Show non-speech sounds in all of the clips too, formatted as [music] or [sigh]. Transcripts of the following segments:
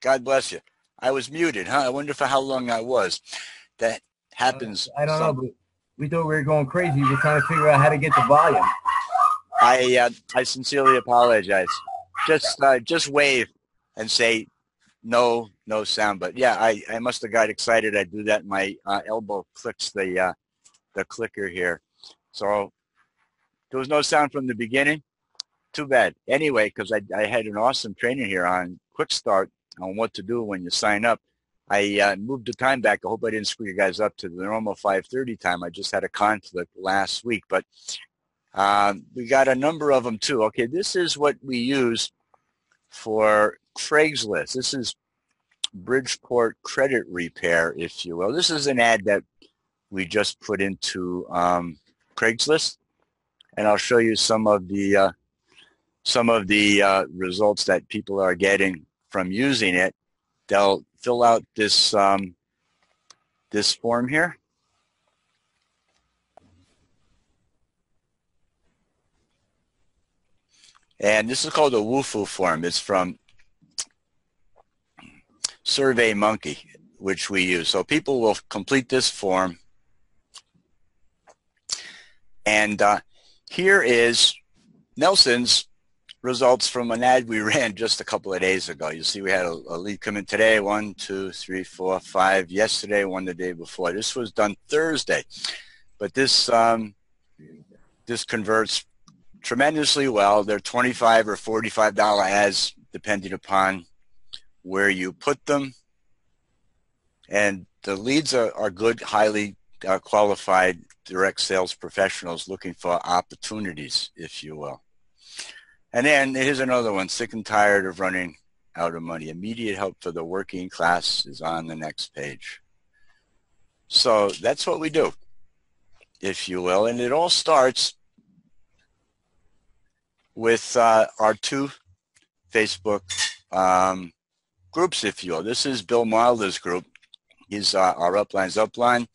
God bless you. I was muted, huh? I wonder for how long I was. That happens. I don't know, but we thought we were going crazy. We were trying to figure out how to get the volume. I uh, I sincerely apologize. Just uh, just wave and say no no sound. But yeah, I, I must have got excited. I do that. My uh, elbow clicks the uh, the clicker here. So there was no sound from the beginning. Too bad. Anyway, because I, I had an awesome training here on Quick Start on what to do when you sign up. I uh, moved the time back. I hope I didn't screw you guys up to the normal 5:30 time. I just had a conflict last week, but um, we got a number of them too. Okay, this is what we use for Craigslist. This is Bridgeport Credit Repair, if you will. This is an ad that we just put into um, Craigslist, and I'll show you some of the uh, some of the uh, results that people are getting from using it. They'll fill out this um, this form here. And this is called a Wufoo form. It's from Survey Monkey, which we use. So people will complete this form. And uh, here is Nelson's results from an ad we [laughs] ran just a couple of days ago. You see we had a, a, lead come in today, one, two, three, four, five, yesterday, one the day before. This was done Thursday. But this um, this converts tremendously well. They're 25 or $45 ads depending upon where you put them. And the leads are, are good, highly uh, qualified direct sales professionals looking for opportunities, if you will. And then here's another one, sick and tired of running out of money. Immediate help for the working class is on the next page. So that's what we do, if you will. And it all starts with uh, our two Facebook um, groups, if you will. This is Bill Milder's group. He's uh, our Upline's Upline,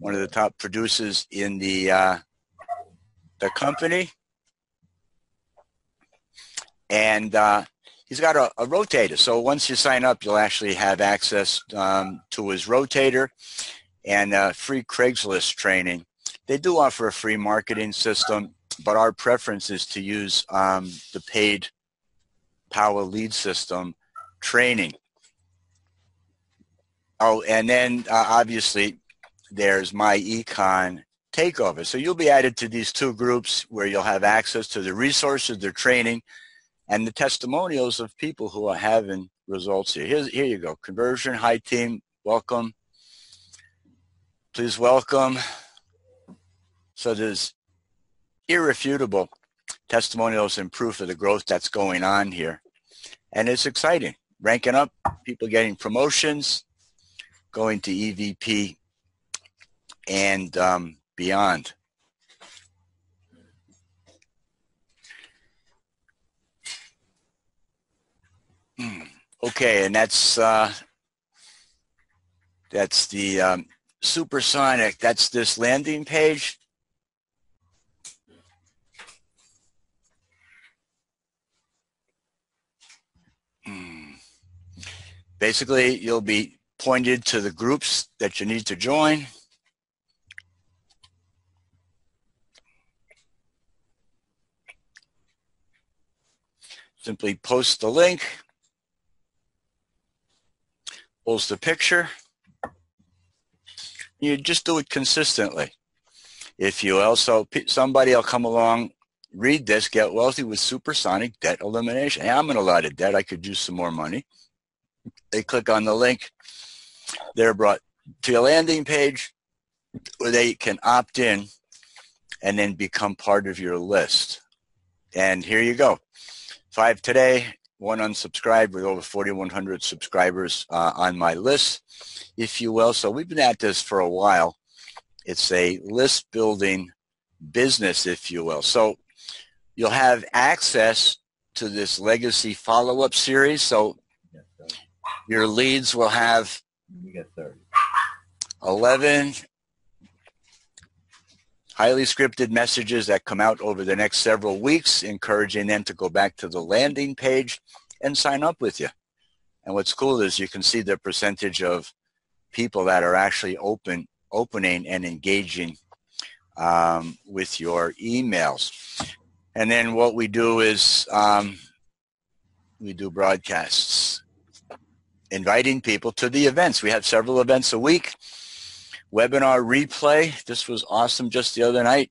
one of the top producers in the uh, the company, and uh, he's got a, a, rotator. So once you sign up, you'll actually have access um, to his rotator and uh, free Craigslist training. They do offer a free marketing system, but our preference is to use um, the paid Power Lead System training. Oh, and then uh, obviously there's MyEcon takeover. So you'll be added to these two groups where you'll have access to the resources, their training, and the testimonials of people who are having results here. Here's, here you go. Conversion, hi team, welcome. Please welcome. So there's irrefutable testimonials and proof of the growth that's going on here. And it's exciting. Ranking up, people getting promotions, going to EVP and um, beyond. Okay, and that's uh, that's the um, supersonic. That's this landing page. Hmm. Basically, you'll be pointed to the groups that you need to join. Simply post the link pulls the picture. You just do it consistently. If you also, somebody will come along, read this, get wealthy with supersonic debt elimination. Hey, I'm in a lot of debt. I could use some more money. They click on the link. They're brought to a landing page where they can opt in and then become part of your list. And here you go. Five today, one unsubscribed with over 4,100 subscribers uh, on my list, if you will. So we've been at this for a while. It's a list building business, if you will. So you'll have access to this legacy follow-up series. So your leads will have 11 highly scripted messages that come out over the next several weeks, encouraging them to go back to the landing page and sign up with you. And what's cool is you can see the percentage of people that are actually open, opening and engaging um, with your emails. And then what we do is um, we do broadcasts, inviting people to the events. We have several events a week. Webinar replay. This was awesome just the other night.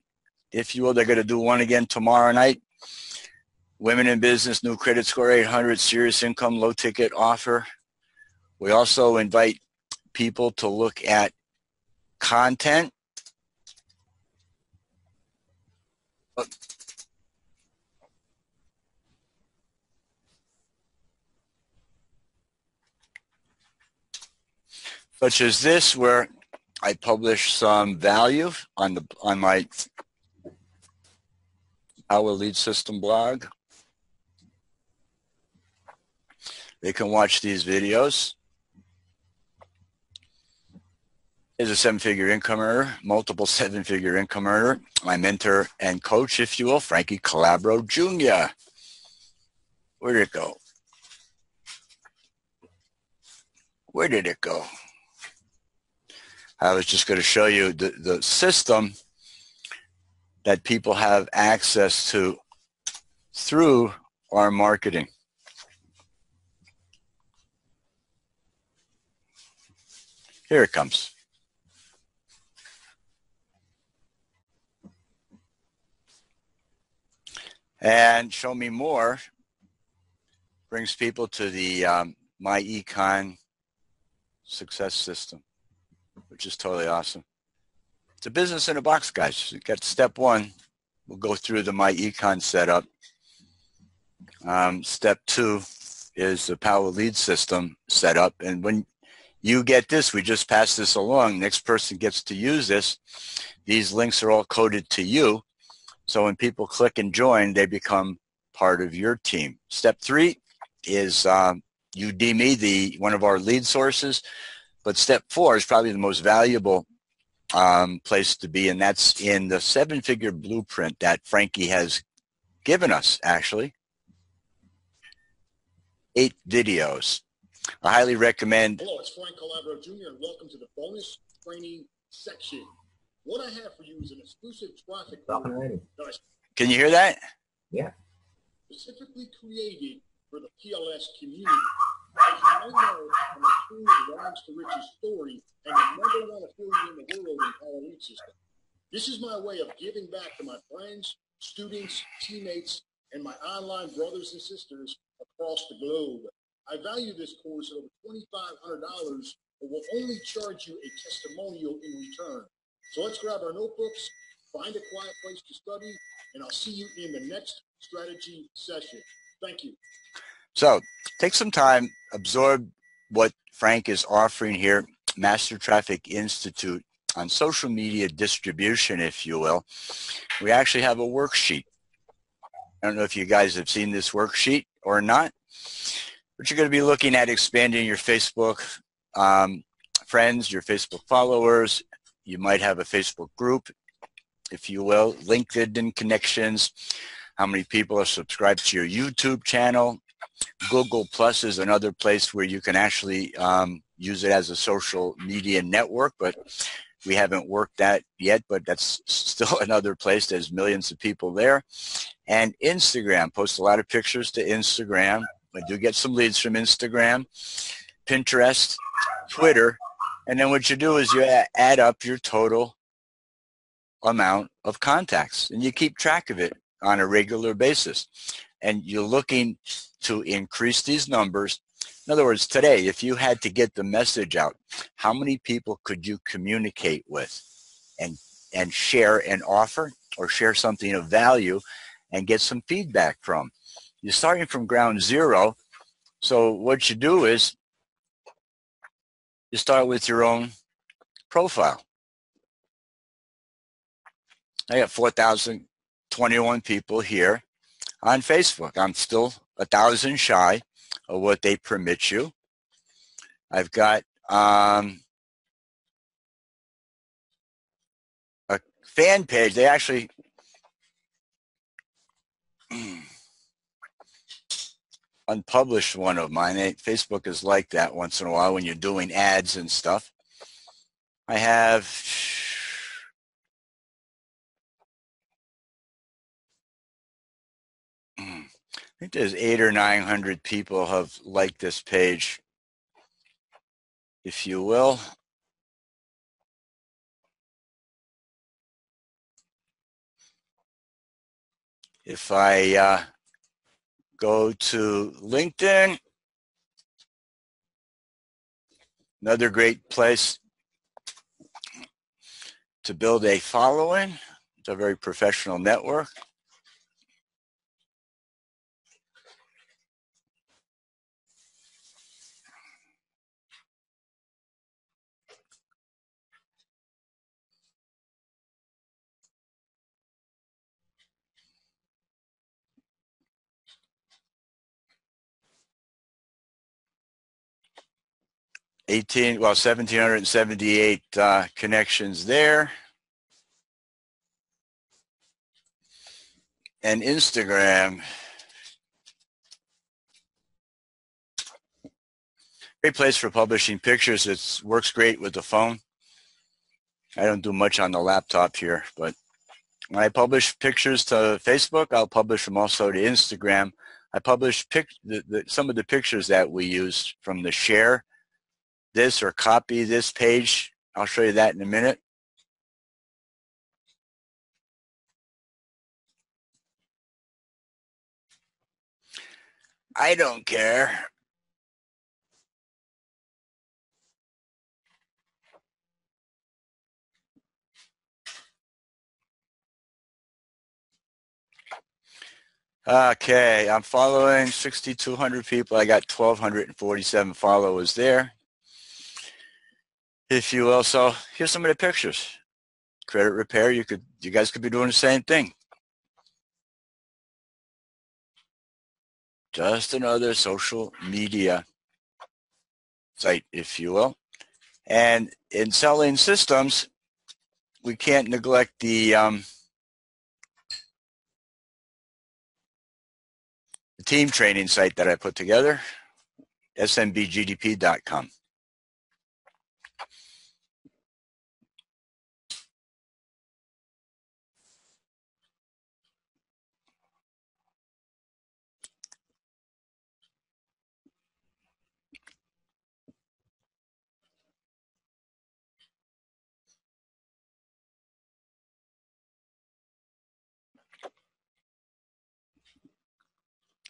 If you will, they're going to do one again tomorrow night. Women in Business, new credit score 800, serious income, low ticket offer. We also invite people to look at content. Such as this, where I publish some value on the on my our lead system blog. They can watch these videos. Is a seven-figure income earner, multiple seven-figure income earner, my mentor and coach, if you will, Frankie Calabro Jr. Where did it go? Where did it go? I was just going to show you the, the system that people have access to through our marketing. Here it comes. And show me more brings people to the um, MyEcon success system, which is totally awesome. It's a business in a box, guys. You got step one. We'll go through the MyEcon setup. Um, step two is the Power Lead System setup. And when you get this, we just pass this along. Next person gets to use this. These links are all coded to you. So when people click and join, they become part of your team. Step three is um, Udemy, the one of our lead sources. But step four is probably the most valuable um, place to be, and that's in the seven-figure blueprint that Frankie has given us, actually. Eight videos. I highly recommend. Hello, it's Frank Calabro Jr., and welcome to the bonus training section. What I have for you is an exclusive traffic Talking code already. Can you hear that? Yeah. specifically created for the PLS community. Know, I'm a true rags to riches story and the number one affiliate in the world in Lead System. This is my way of giving back to my friends, students, teammates, and my online brothers and sisters across the globe. I value this course at over $2,500, but will only charge you a testimonial in return. So let's grab our notebooks, find a quiet place to study, and I'll see you in the next strategy session. Thank you. So take some time, absorb what Frank is offering here, Master Traffic Institute on social media distribution, if you will. We actually have a worksheet. I don't know if you guys have seen this worksheet or not, but you're going to be looking at expanding your Facebook um, friends, your Facebook followers. You might have a Facebook group, if you will, LinkedIn connections, how many people are subscribed to your YouTube channel. Google Plus is another place where you can actually um, use it as a social media network, but we haven't worked that yet, but that's [laughs] still another place. There's millions of people there. And Instagram, post a lot of pictures to Instagram. I do get some leads from Instagram, Pinterest, Twitter, and then what you do is you add up your total amount of contacts and you keep track of it on a regular basis. And you're looking to increase these numbers. In other words, today, if you had to get the message out, how many people could you communicate with and, and share an offer or share something of value and get some feedback from? You're starting from ground zero. So what you do is you start with your own profile. I got 4,021 people here on Facebook. I'm still a thousand shy of what they permit you. I've got um, a fan page. They actually [clears throat] unpublished one of mine. Facebook is like that once in a while when you're doing ads and stuff. I have think there's eight or nine hundred people have liked this page, if you will. If I uh, go to LinkedIn, another great place to build a following. It's a very professional network. Eighteen, well, seventeen hundred and seventy-eight uh, connections there. And Instagram. Great place for publishing pictures. It works great with the phone. I don't do much on the laptop here, but when I publish pictures to Facebook, I'll publish them also to Instagram. I publish pic- the, the, some of the pictures that we use from the share this or copy this page. I'll show you that in a minute. I don't care. Okay, I'm following 6,200 people. I got 1,247 followers there if you will. So here's some of the pictures. Credit repair, you could, you guys could be doing the same thing. Just another social media site, if you will. And in selling systems, we can't neglect the, um, team training site that I put together, smbgdp.com.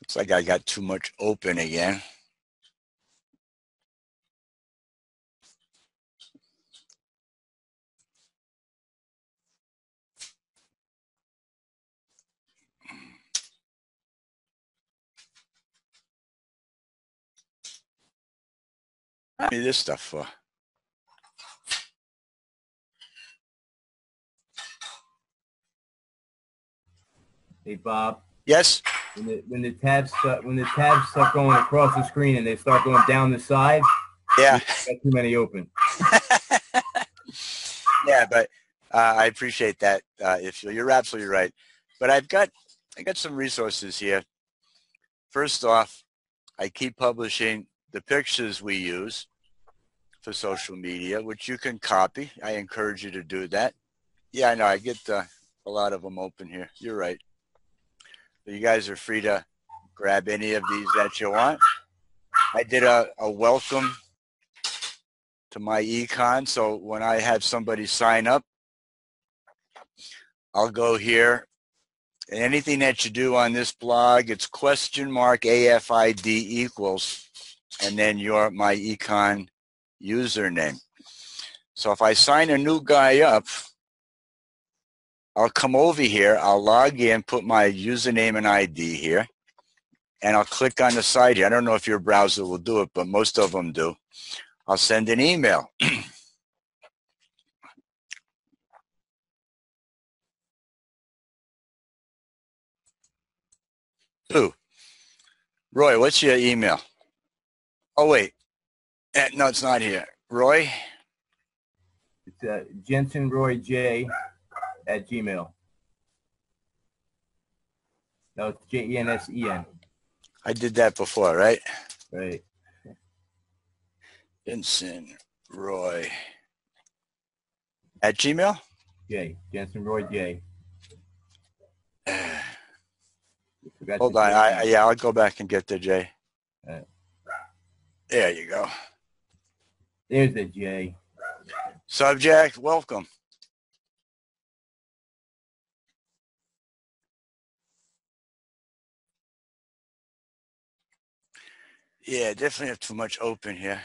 Looks like I got too much open again. I need this stuff for. Hey, Bob. Yes. When the when the tabs start, when the tabs start going across the screen and they start going down the side, Yeah. got too many open. [laughs] yeah, but uh, I appreciate that. Uh, if you, you're absolutely right, but I've got I got some resources here. First off, I keep publishing the pictures we use for social media, which you can copy. I encourage you to do that. Yeah, I know. I get uh, a lot of them open here. You're right. You guys are free to grab any of these that you want. I did a, a welcome to MyEcon. So when I have somebody sign up, I'll go here. And anything that you do on this blog, it's question mark AFID equals, and then your MyEcon username. So if I sign a new guy up, I'll come over here, I'll log in, put my username and ID here, and I'll click on the site here. I don't know if your browser will do it, but most of them do. I'll send an email. [clears throat] Who? Roy, what's your email? Oh, wait. Eh, No, it's not here. Roy? It's uh, Jensen Roy J at Gmail. No, it's J E N S E N. I did that before, right? Right. Vincent Roy at Gmail. J. Jensen Roy J. Hold on. say I, yeah, I'll go back and get the J. Uh. There you go. There's the J. Subject, welcome. Yeah, definitely have too much open here.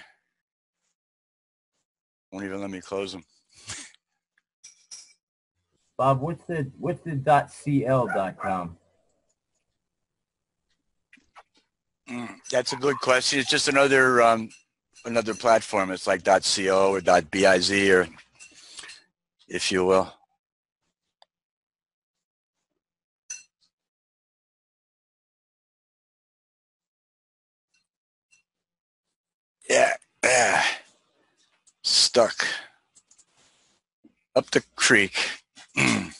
Won't even let me close them. Bob, what's the what's the dot cl dot com? Mm, That's a good question. It's just another um, another platform. It's like .co or .biz or if you will. Yeah, Stuck. Up the creek. [clears throat]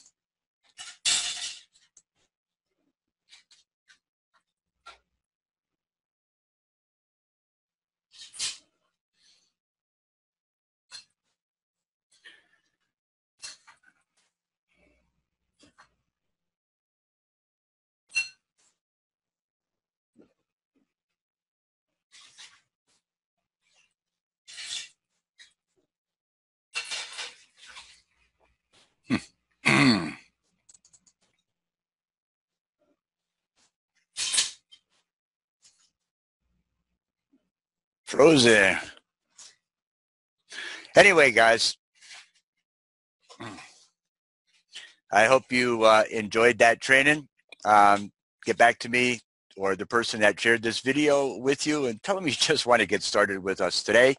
Frozen. Anyway, guys, I hope you uh, enjoyed that training. Um, get back to me or the person that shared this video with you and tell them you [laughs] just want to get started with us today.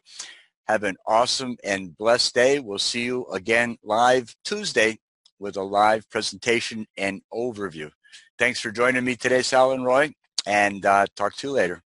Have an awesome and blessed day. We'll see you again live Tuesday with a live presentation and overview. Thanks for joining me today, Sal and Roy, and uh, talk to you later.